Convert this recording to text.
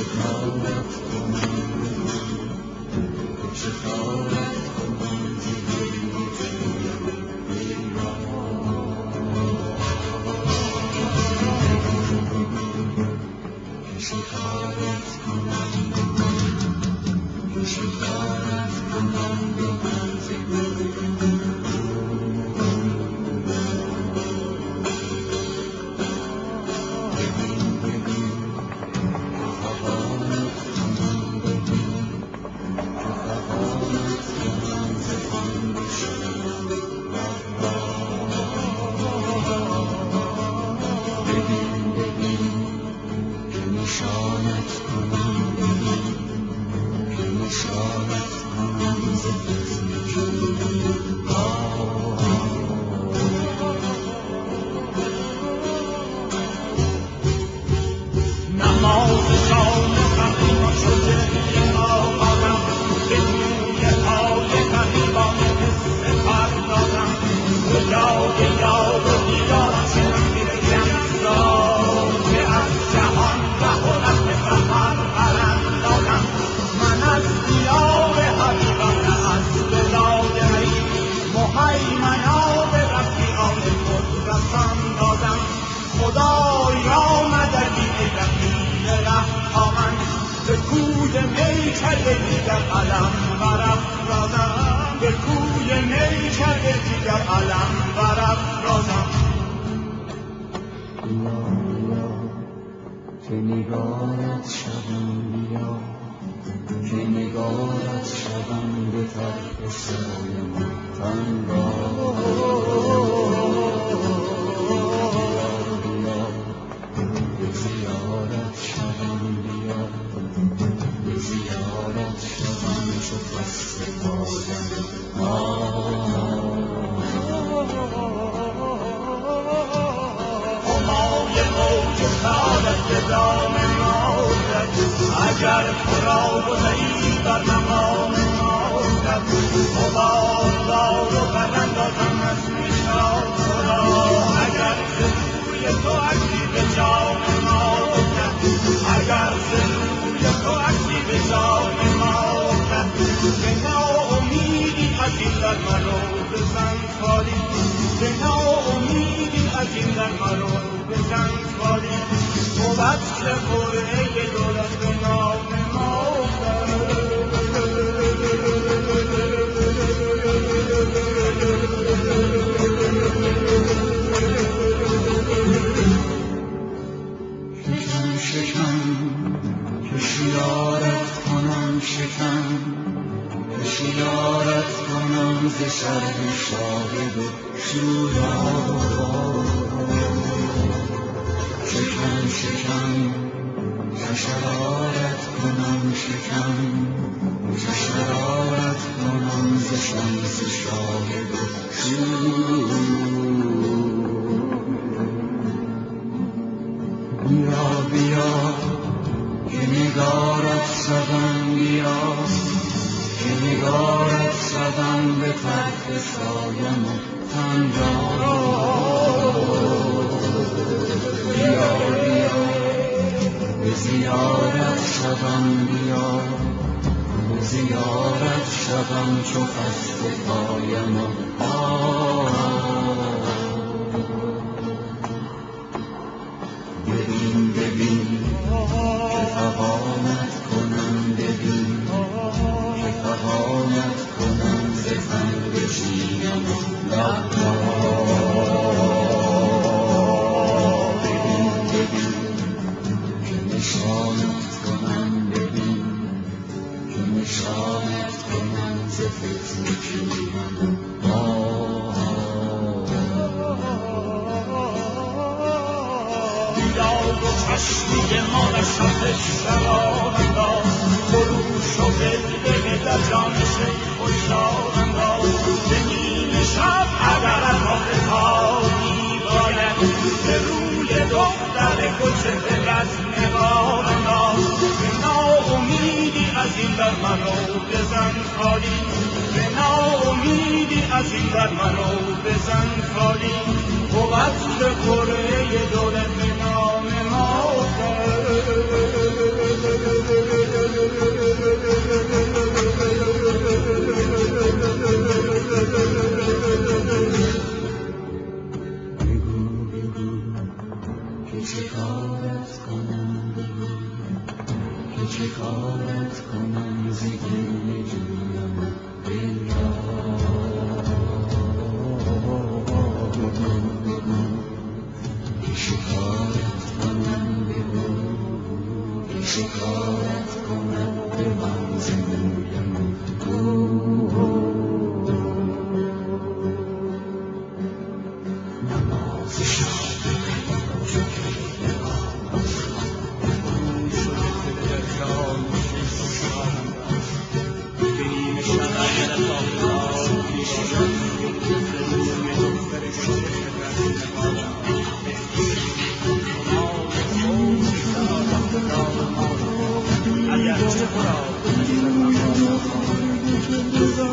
Thank you. میکده دیگر علم برافرازم به کوی میکده دیگر علم اگر تو را گذری بر مقام در مرو بزن خالی. به ناامیدی از این در مرو بزن خالی. که قرعه دولت به نام شکم شکم که شیارت کنم شکم. که شیارت کنم ز شرح شاهد شورا. شکم شکم شرارت کنم شکم. شرارت کنم ز شمس شاهد شور بیا بیا که نگارت که نگارت شدم به طرف سایم و تن را بیا بیا به زیارت شدم بیا. به زیارت شدم چو فصل پایم و آه. بیداد و چشمی ما در شب شراب انداز خروش و قلقه در جان شیخ و شاد انداز به نیم شب اگر از آفتا میباید به روی دختر گلچهره از نقاب انداز به ناامیدی از این در منو بزن خالی به ناامیدی از این در منو بزن خالی.